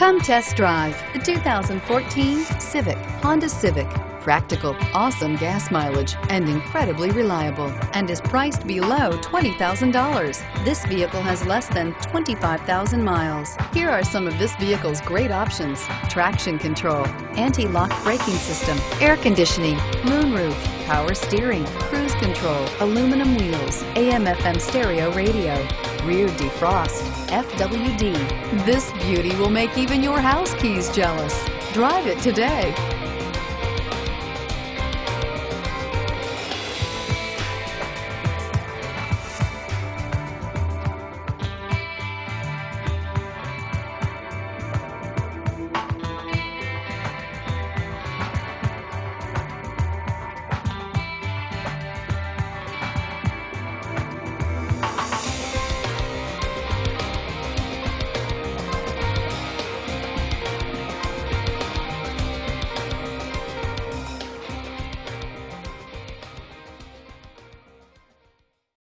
Come test drive the 2014 Civic, Honda Civic. Practical, awesome gas mileage, and incredibly reliable, and is priced below $20,000. This vehicle has less than 25,000 miles. Here are some of this vehicle's great options. Traction control, anti-lock braking system, air conditioning, moonroof, power steering, cruise control, aluminum wheels, AM FM stereo radio, rear defrost, FWD. This beauty will make even your house keys jealous. Drive it today.